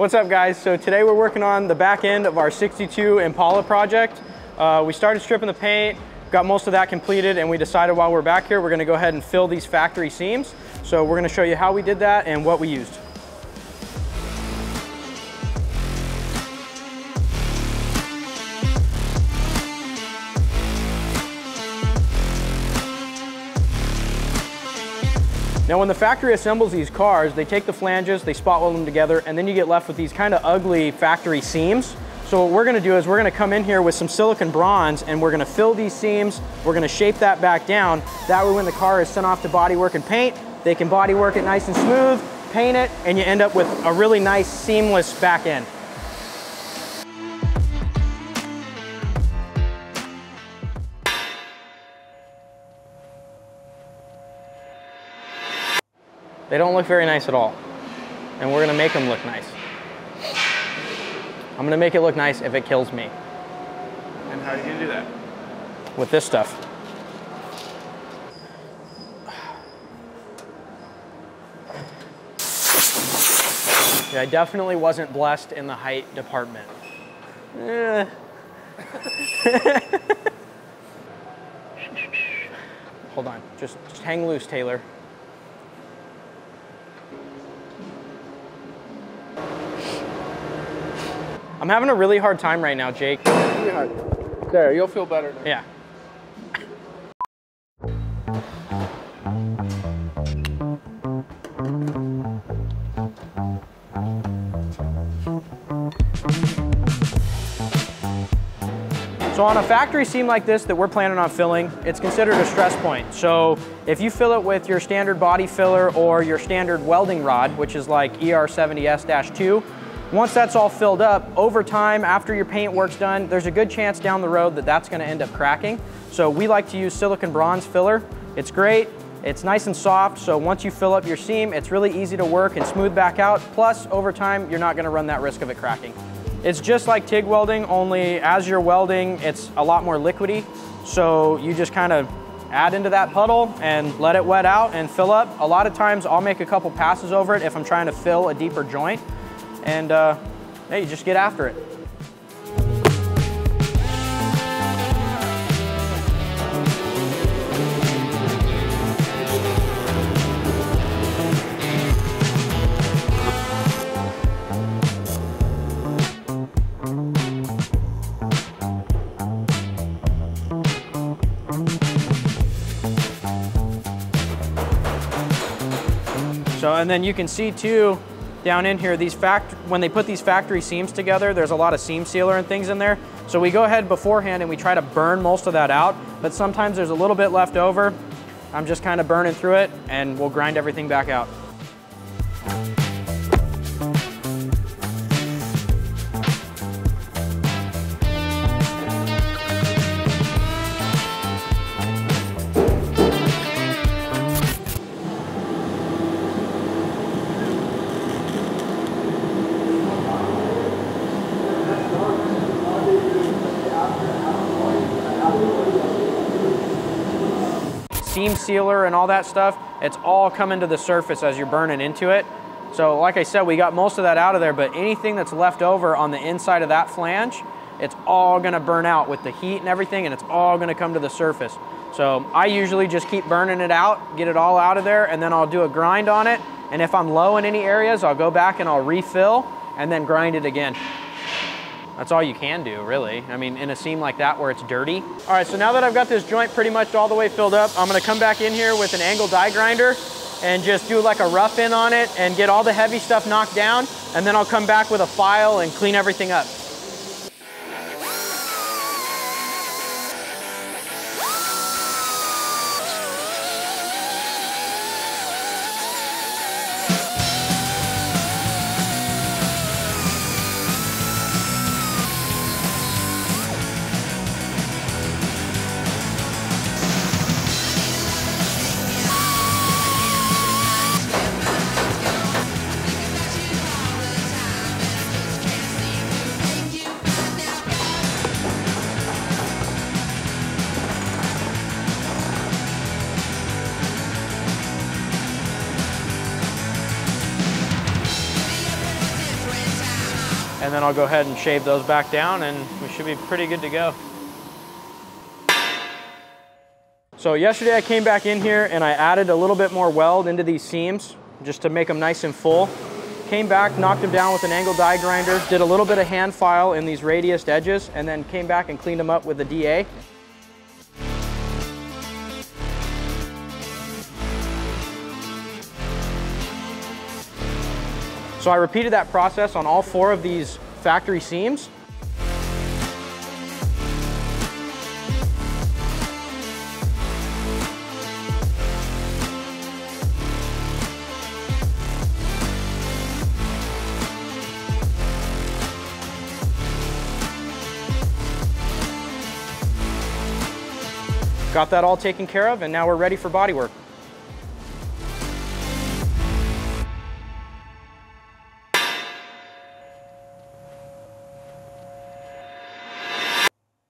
What's up guys? So today we're working on the back end of our 62 Impala project. Uh, we started stripping the paint, got most of that completed, and we decided while we're back here, we're gonna go ahead and fill these factory seams. So we're gonna show you how we did that and what we used. Now when the factory assembles these cars, they take the flanges, they spot weld them together, and then you get left with these kind of ugly factory seams. So what we're gonna do is we're gonna come in here with some silicon bronze and we're gonna fill these seams, we're gonna shape that back down. That way when the car is sent off to bodywork and paint, they can bodywork it nice and smooth, paint it, and you end up with a really nice seamless back end. They don't look very nice at all. And we're gonna make them look nice. I'm gonna make it look nice if it kills me. And how are you gonna do that? With this stuff. Yeah, I definitely wasn't blessed in the height department. Eh. Hold on, just, just hang loose, Taylor. I'm having a really hard time right now, Jake. Yeah. There, you'll feel better. Now. Yeah. So on a factory seam like this that we're planning on filling, it's considered a stress point. So if you fill it with your standard body filler or your standard welding rod, which is like ER70S-2, once that's all filled up, over time, after your paint work's done, there's a good chance down the road that that's gonna end up cracking. So we like to use silicon bronze filler. It's great, it's nice and soft, so once you fill up your seam, it's really easy to work and smooth back out. Plus, over time, you're not gonna run that risk of it cracking. It's just like TIG welding, only as you're welding, it's a lot more liquidy. So you just kind of add into that puddle and let it wet out and fill up. A lot of times I'll make a couple passes over it if I'm trying to fill a deeper joint and uh, hey, just get after it. So, and then you can see too, down in here, these fact when they put these factory seams together, there's a lot of seam sealer and things in there. So we go ahead beforehand and we try to burn most of that out, but sometimes there's a little bit left over. I'm just kind of burning through it and we'll grind everything back out. Seam sealer and all that stuff, it's all coming to the surface as you're burning into it. So like I said, we got most of that out of there, but anything that's left over on the inside of that flange, it's all gonna burn out with the heat and everything, and it's all gonna come to the surface. So I usually just keep burning it out, get it all out of there, and then I'll do a grind on it. And if I'm low in any areas, I'll go back and I'll refill and then grind it again. That's all you can do, really. I mean, in a seam like that where it's dirty. All right, so now that I've got this joint pretty much all the way filled up, I'm gonna come back in here with an angle die grinder and just do like a rough in on it and get all the heavy stuff knocked down. And then I'll come back with a file and clean everything up. And then I'll go ahead and shave those back down and we should be pretty good to go. So yesterday I came back in here and I added a little bit more weld into these seams just to make them nice and full. Came back, knocked them down with an angle die grinder, did a little bit of hand file in these radiused edges, and then came back and cleaned them up with the DA. So I repeated that process on all four of these factory seams. Got that all taken care of and now we're ready for body work.